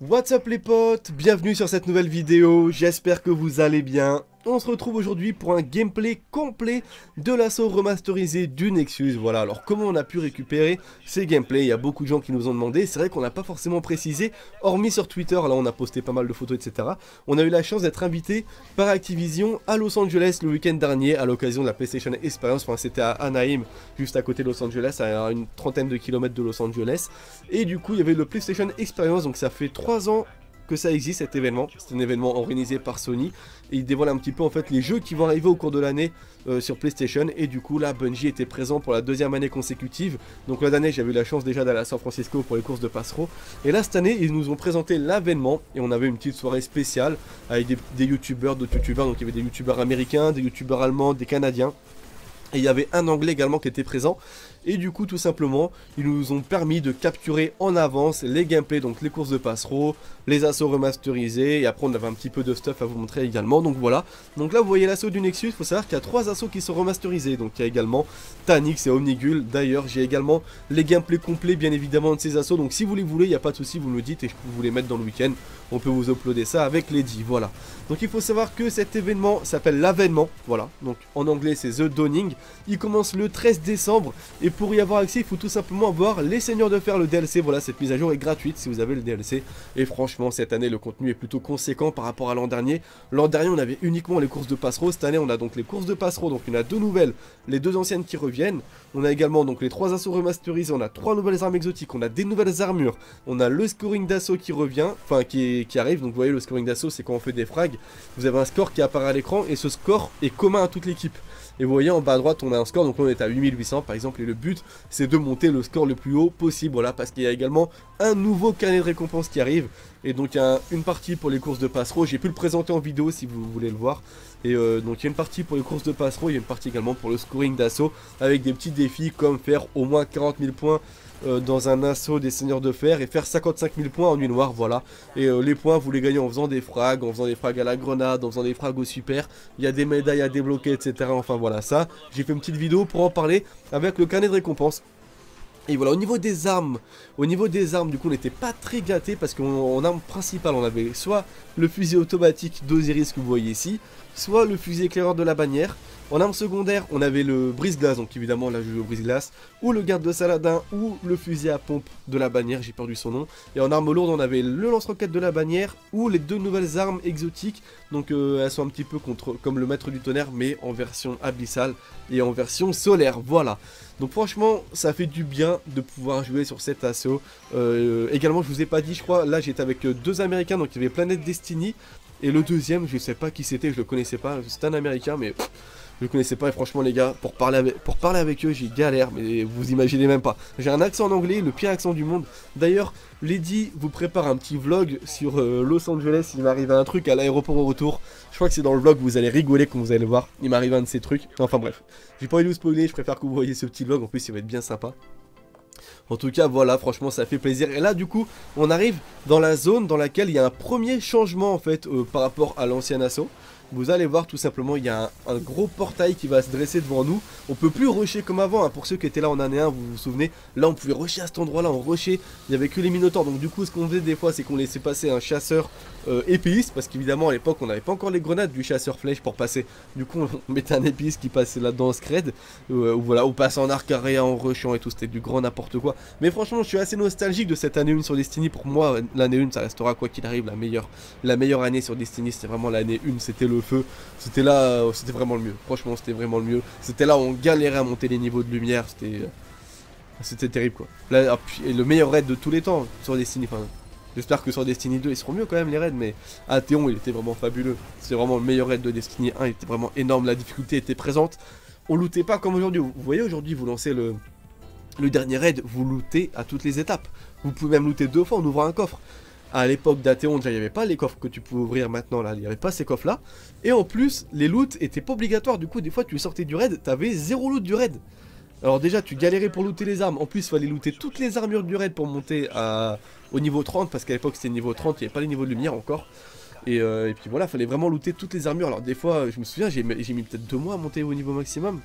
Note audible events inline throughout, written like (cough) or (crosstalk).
What's up les potes, bienvenue sur cette nouvelle vidéo, j'espère que vous allez bien. On se retrouve aujourd'hui pour un gameplay complet de l'assaut remasterisé du Nexus. Voilà, alors comment on a pu récupérer ces gameplays? Il y a beaucoup de gens qui nous ont demandé, c'est vrai qu'on n'a pas forcément précisé, hormis sur Twitter, là on a posté pas mal de photos, etc. On a eu la chance d'être invité par Activision à Los Angeles le week-end dernier à l'occasion de la PlayStation Experience. Enfin, c'était à Anaheim, juste à côté de Los Angeles, à une trentaine de kilomètres de Los Angeles. Et du coup, il y avait le PlayStation Experience, donc ça fait 3 ans que ça existe cet événement. C'est un événement organisé par Sony et il dévoile un petit peu en fait les jeux qui vont arriver au cours de l'année euh, sur PlayStation et du coup là Bungie était présent pour la deuxième année consécutive. Donc l'année dernière j'avais eu la chance déjà d'aller à San Francisco pour les courses de Passero et là cette année ils nous ont présenté l'avènement et on avait une petite soirée spéciale avec des, des youtubeurs, d'autres youtubeurs, donc il y avait des youtubeurs américains, des youtubeurs allemands, des canadiens et il y avait un anglais également qui était présent. Et du coup, tout simplement, ils nous ont permis de capturer en avance les gameplays, donc les courses de passereau, les assauts remasterisés. Et après, on avait un petit peu de stuff à vous montrer également. Donc voilà. Donc là, vous voyez l'assaut du Nexus. Il faut savoir qu'il y a trois assauts qui sont remasterisés. Donc il y a également Tanix et Omnigul. D'ailleurs, j'ai également les gameplays complets, bien évidemment, de ces assauts. Donc si vous les voulez, il n'y a pas de souci, vous me le dites et je peux vous les mettre dans le week-end. On peut vous uploader ça avec Lady. Voilà. Donc il faut savoir que cet événement s'appelle l'avènement. Voilà. Donc en anglais, c'est The Dawning. Il commence le 13 décembre et pour y avoir accès, il faut tout simplement avoir les Seigneurs de Fer, le DLC. Voilà, cette mise à jour est gratuite si vous avez le DLC. Et franchement, cette année, le contenu est plutôt conséquent par rapport à l'an dernier. L'an dernier, on avait uniquement les courses de passereau. Cette année, on a donc les courses de passereau. Donc il y a deux nouvelles, les deux anciennes qui reviennent. On a également donc les trois assauts remasterisés. On a trois nouvelles armes exotiques. On a des nouvelles armures. On a le scoring d'assaut qui revient, enfin qui arrive. Donc vous voyez, le scoring d'assaut, c'est quand on fait des frags. Vous avez un score qui apparaît à l'écran et ce score est commun à toute l'équipe. Et vous voyez en bas à droite, on a un score, donc on est à 8800 par exemple, et le but c'est de monter le score le plus haut possible, voilà, parce qu'il y a également un nouveau carnet de récompenses qui arrive, et donc il y a une partie pour les courses de passereau, j'ai pu le présenter en vidéo si vous voulez le voir, et euh, donc il y a une partie pour les courses de passereau, il y a une partie également pour le scoring d'assaut, avec des petits défis comme faire au moins 40 000 points euh, dans un assaut des seigneurs de fer et faire 55 000 points en nuit noire, voilà. Et euh, les points, vous les gagnez en faisant des frags, en faisant des frags à la grenade, en faisant des frags au super. Il y a des médailles à débloquer, etc. Enfin voilà, ça, j'ai fait une petite vidéo pour en parler avec le carnet de récompense. Et voilà, au niveau des armes, au niveau des armes, du coup, on n'était pas très gâté parce qu'en arme principale, on avait soit le fusil automatique d'Osiris que vous voyez ici, soit le fusil éclaireur de la bannière. En arme secondaire, on avait le brise-glace, donc évidemment là je joue au brise-glace, ou le garde de Saladin, ou le fusil à pompe de la bannière, j'ai perdu son nom. Et en arme lourde, on avait le lance-roquette de la bannière, ou les deux nouvelles armes exotiques, donc euh, elles sont un petit peu comme le maître du tonnerre, mais en version abyssale et en version solaire, voilà. Donc franchement, ça fait du bien de pouvoir jouer sur cet assaut. Euh, également, je vous ai pas dit, je crois, là j'étais avec euh, deux américains, donc il y avait Planète Destiny, et le deuxième, je sais pas qui c'était, je le connaissais pas, c'était un américain, mais... Je ne connaissais pas et franchement les gars, pour parler avec, pour eux j'ai galère mais vous imaginez même pas. J'ai un accent en anglais, le pire accent du monde. D'ailleurs, Lady vous prépare un petit vlog sur euh, Los Angeles, il m'arrive un truc à l'aéroport au retour. Je crois que c'est dans le vlog, vous allez rigoler quand vous allez le voir. Il m'arrive un de ces trucs. Enfin bref, j'ai pas envie vous spoiler, je préfère que vous voyez ce petit vlog, en plus il va être bien sympa. En tout cas, voilà, franchement, ça fait plaisir. Et là, du coup, on arrive dans la zone dans laquelle il y a un premier changement, en fait, euh, par rapport à l'ancien assaut vous allez voir tout simplement, il y a un, gros portail qui va se dresser devant nous. On peut plus rusher comme avant, hein. pour ceux qui étaient là en année 1, vous vous souvenez, là on pouvait rusher à cet endroit-là, on rushait, il n'y avait que les minotaures. Donc du coup, ce qu'on faisait des fois, c'est qu'on laissait passer un chasseur euh, épéiste, parce qu'évidemment à l'époque, on n'avait pas encore les grenades du chasseur flèche pour passer. Du coup, on (laughs) mettait un épéiste qui passait là-dedans scred, euh, ou voilà, ou passait en arc arrière en rushant et tout, c'était du grand n'importe quoi. Mais franchement, je suis assez nostalgique de cette année 1 sur Destiny. Pour moi, l'année 1, ça restera quoi qu'il arrive la meilleure, la meilleure année sur Destiny, c'était vraiment l'année 1, c'était le feu, c'était là, euh, c'était vraiment le mieux. Franchement, c'était vraiment le mieux. C'était là on galérait à monter les niveaux de lumière. C'était, euh, c'était terrible quoi. Là, ah, et le meilleur raid de tous les temps sur Destiny. Enfin, j'espère que sur Destiny 2 ils seront mieux quand même les raids, mais Athéon il était vraiment fabuleux. C'est vraiment le meilleur raid de Destiny 1. Il était vraiment énorme. La difficulté était présente. On lootait pas comme aujourd'hui. Vous voyez aujourd'hui, vous lancez le le dernier raid, vous lootez à toutes les étapes. Vous pouvez même looter deux fois en ouvrant un coffre à l'époque d'Athéon, déjà il n'y avait pas les coffres que tu pouvais ouvrir maintenant là, il n'y avait pas ces coffres là. Et en plus, les loots étaient pas obligatoires, du coup des fois tu sortais du raid, t'avais zéro loot du raid. Alors déjà tu galérais pour looter les armes, en plus il fallait looter toutes les armures du raid pour monter à, au niveau 30, parce qu'à l'époque c'était niveau 30, il n'y avait pas les niveaux de lumière encore. Et, euh, et puis voilà, il fallait vraiment looter toutes les armures. Alors des fois, je me souviens, j'ai mis peut-être deux mois à monter au niveau maximum.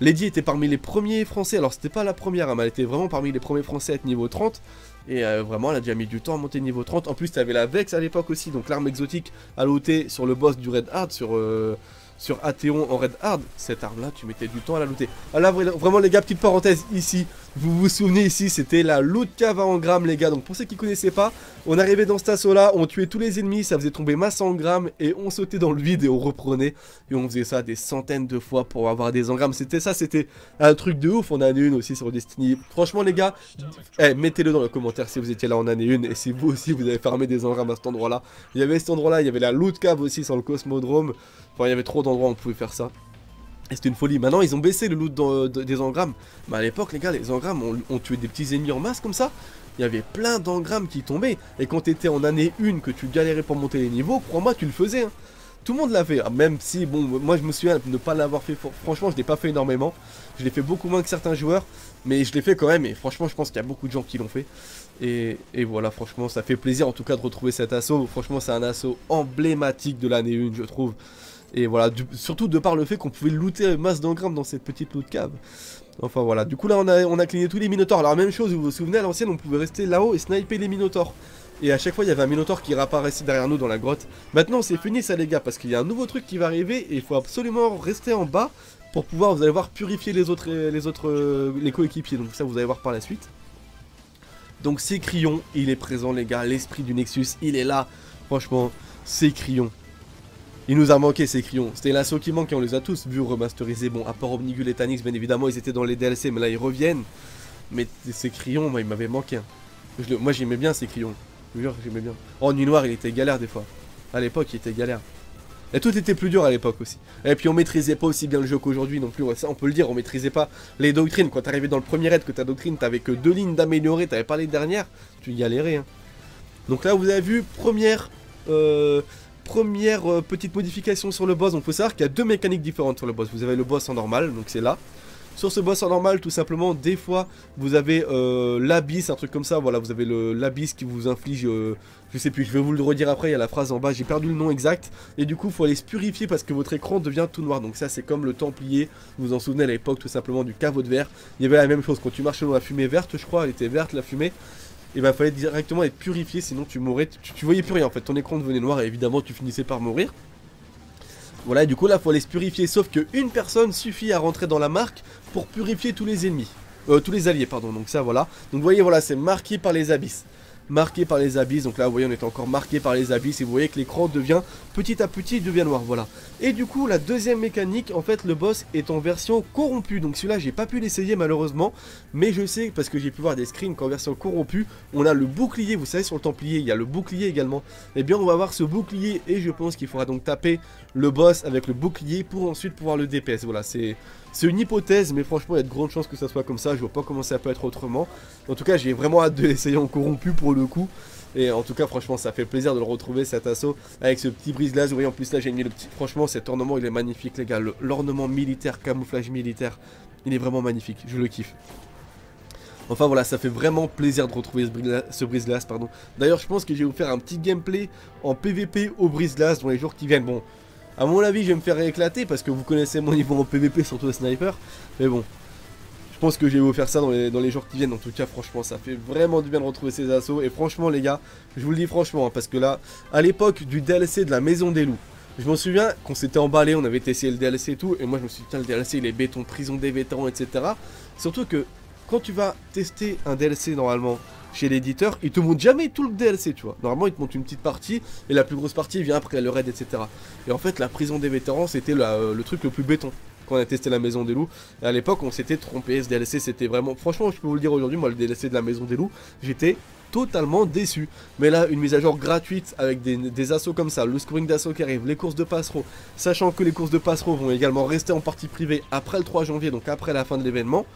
Lady était parmi les premiers français, alors c'était pas la première, hein, mais elle était vraiment parmi les premiers français à être niveau 30. Et euh, vraiment, elle a déjà mis du temps à monter niveau 30. En plus, t'avais la Vex à l'époque aussi, donc l'arme exotique à looter sur le boss du Red Hard, sur, euh, sur Athéon en Red Hard. Cette arme-là, tu mettais du temps à la looter. Ah là, vraiment, les gars, petite parenthèse ici. Vous vous souvenez ici, c'était la loot cave à engrammes, les gars. Donc pour ceux qui connaissaient pas, on arrivait dans cet assaut-là, on tuait tous les ennemis, ça faisait tomber masse engrammes et on sautait dans le vide et on reprenait. Et on faisait ça des centaines de fois pour avoir des engrammes. C'était ça, c'était un truc de ouf. On en a une aussi sur Destiny. Franchement, les gars, eh, mettez-le dans les commentaires si vous étiez là en année une et si vous aussi vous avez farmé des engrammes à cet endroit-là. Il y avait cet endroit-là, il y avait la loot cave aussi sur le Cosmodrome. Enfin, il y avait trop d'endroits où on pouvait faire ça. C'était une folie. Maintenant, ils ont baissé le loot des engrammes. Mais à l'époque, les gars, les engrammes, ont tué des petits ennemis en masse comme ça. Il y avait plein d'engrammes qui tombaient. Et quand t'étais en année 1, que tu galérais pour monter les niveaux, crois-moi, tu le faisais. Hein. Tout le monde l'a fait. Ah, même si, bon, moi je me souviens de ne pas l'avoir fait. Franchement, je l'ai pas fait énormément. Je l'ai fait beaucoup moins que certains joueurs. Mais je l'ai fait quand même. Et franchement, je pense qu'il y a beaucoup de gens qui l'ont fait. Et, et, voilà, franchement, ça fait plaisir en tout cas de retrouver cet assaut. Franchement, c'est un assaut emblématique de l'année 1, je trouve. Et voilà, surtout de par le fait qu'on pouvait looter masse d'engrammes dans cette petite loot cave. Enfin voilà, du coup là on a, on cligné tous les minotaures. Alors même chose, vous vous souvenez à l'ancienne on pouvait rester là-haut et sniper les minotaures. Et à chaque fois il y avait un minotaure qui réapparaissait derrière nous dans la grotte. Maintenant c'est fini ça les gars parce qu'il y a un nouveau truc qui va arriver et il faut absolument rester en bas pour pouvoir, vous allez voir, purifier les autres, les les coéquipiers. Donc ça vous allez voir par la suite. Donc c'est Crillon, il est présent les gars, l'esprit du Nexus, il est là. Franchement, c'est Crillon. Il nous a manqué ces crayons. C'était l'assaut qui manquait, on les a tous vus remasterisés. Bon, à part Omnigul et Tanix, bien évidemment, ils étaient dans les DLC, mais là ils reviennent. Mais ces crayons, moi, ils m'avaient manqué. Hein. moi, j'aimais bien ces crayons. Je jure, j'aimais bien. Oh, Nuit Noir, il était galère des fois. À l'époque, il était galère. Et tout était plus dur à l'époque aussi. Et puis on maîtrisait pas aussi bien le jeu qu'aujourd'hui non plus. Ça, on peut le dire, on maîtrisait pas les doctrines. Quand t'arrivais dans le premier raid, que ta doctrine, t'avais que deux lignes d'améliorer, t'avais pas les dernières, tu galérais. Hein. Donc là, vous avez vu, première euh, première euh, petite modification sur le boss, on peut savoir qu'il y a deux mécaniques différentes sur le boss. Vous avez le boss en normal, donc c'est là. Sur ce boss en normal, tout simplement, des fois, vous avez euh, l'abysse, un truc comme ça. Voilà, vous avez l'abysse qui vous inflige, euh, je sais plus, je vais vous le redire après, il y a la phrase en bas, j'ai perdu le nom exact. Et du coup, il faut aller se purifier parce que votre écran devient tout noir. Donc ça, c'est comme le Templier, vous vous en souvenez à l'époque, tout simplement, du caveau de verre. Il y avait la même chose, quand tu marchais dans la fumée verte, je crois, elle était verte, la fumée et bah fallait directement être purifié sinon tu mourrais, tu, voyais plus rien en fait, ton écran devenait noir et évidemment tu finissais par mourir. Voilà, du coup là faut aller se purifier, sauf qu'une personne suffit à rentrer dans la marque pour purifier tous les ennemis. Euh, tous les alliés, pardon, donc ça voilà. Donc vous voyez, voilà, c'est marqué par les abysses marqué par les abysses. Donc là, vous voyez, on est encore marqué par les abysses. Et vous voyez que l'écran devient petit à petit, il devient noir. Voilà. Et du coup, la deuxième mécanique, en fait, le boss est en version corrompue. Donc celui-là, j'ai pas pu l'essayer malheureusement. Mais je sais, parce que j'ai pu voir des screens qu'en version corrompue, on a le bouclier. Vous savez, sur le Templier, il y a le bouclier également. Et eh bien, on va avoir ce bouclier. Et je pense qu'il faudra donc taper le boss avec le bouclier pour ensuite pouvoir le DPS. Voilà, c'est c'est une hypothèse, mais franchement, il y a de grandes chances que ça soit comme ça. Je vois pas comment ça peut être autrement. En tout cas, j'ai vraiment hâte de l'essayer en corrompu pour le coup. Et en tout cas, franchement, ça fait plaisir de le retrouver cet assaut avec ce petit brise-glace. Vous voyez, en plus là, j'ai mis le petit. Franchement, cet ornement, il est magnifique, les gars. L'ornement militaire, camouflage militaire, il est vraiment magnifique. Je le kiffe. Enfin voilà, ça fait vraiment plaisir de retrouver ce brise-glace, pardon. D'ailleurs, je pense que je vais vous faire un petit gameplay en PVP au brise-glace dans les jours qui viennent. Bon, à mon avis, je vais me faire éclater parce que vous connaissez mon niveau en PVP, surtout au sniper. Mais bon, je pense que je vais vous faire ça dans les, jours qui viennent. En tout cas, franchement, ça fait vraiment du bien de retrouver ces assauts. Et franchement, les gars, je vous le dis franchement, hein, parce que là, à l'époque du DLC de la Maison des Loups, je m'en souviens qu'on s'était emballé, on avait essayé le DLC et tout. Et moi, je me suis dit, tiens, le DLC, il est béton, prison des vétérans, etc. Surtout que quand tu vas tester un DLC normalement chez l'éditeur, il te montre jamais tout le DLC, tu vois. Normalement, il te montre une petite partie, et la plus grosse partie vient après le raid, etc. Et en fait, la prison des vétérans, c'était euh, le truc le plus béton quand on a testé la maison des loups. Et à l'époque, on s'était trompé, ce DLC, c'était vraiment... Franchement, je peux vous le dire aujourd'hui, moi, le DLC de la maison des loups, j'étais totalement déçu. Mais là, une mise à jour gratuite avec des, assauts comme ça, le scoring d'assaut qui arrive, les courses de passereau, sachant que les courses de passereau vont également rester en partie privée après le 3 janvier, donc après la fin de l'événement.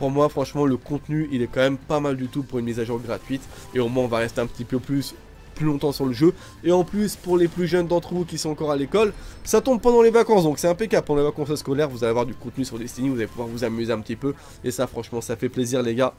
Pour moi, franchement, le contenu, il est quand même pas mal du tout pour une mise à jour gratuite. Et au moins, on va rester un petit peu plus longtemps sur le jeu. Et en plus, pour les plus jeunes d'entre vous qui sont encore à l'école, ça tombe pendant les vacances, donc c'est impeccable. Pendant les vacances scolaires, vous allez avoir du contenu sur Destiny, vous allez pouvoir vous amuser un petit peu. Et ça, franchement, ça fait plaisir, les gars.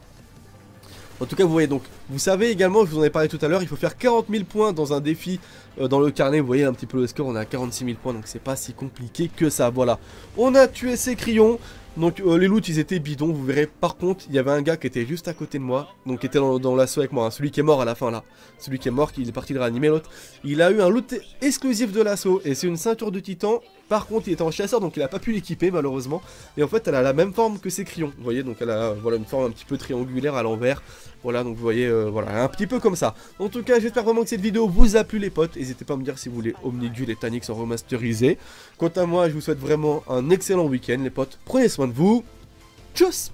En tout cas, vous voyez donc, vous savez également, je vous en ai parlé tout à l'heure, il faut faire 40 000 points dans un défi euh, dans le carnet. Vous voyez un petit peu le score, on est à 46 000 points, donc c'est pas si compliqué que ça. Voilà, on a tué ces crayons. Donc euh, les loots ils étaient bidons, vous verrez. Par contre, il y avait un gars qui était juste à côté de moi, donc qui était dans, l'assaut avec moi, hein. celui qui est mort à la fin là. Celui qui est mort, qui est parti de réanimer l'autre. Il a eu un loot exclusif de l'assaut, et c'est une ceinture de titan. Par contre, il était en chasseur, donc il a pas pu l'équiper malheureusement. Et en fait, elle a la même forme que ses crayons, vous voyez, donc elle a voilà, une forme un petit peu triangulaire à l'envers. Voilà, donc vous voyez, euh, voilà, un petit peu comme ça. En tout cas, j'espère vraiment que cette vidéo vous a plu les potes. N'hésitez pas à me dire si vous voulez Omnigul et Tanix en remasterisé. Quant à moi, je vous souhaite vraiment un excellent week-end les potes. Prenez soin de vous. Tchuss